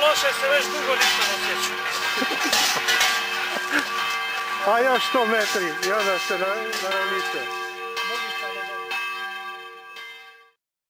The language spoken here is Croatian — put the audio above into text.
Loše se već dugo nisam osjećao. A još 100 metri i onda se naravnite.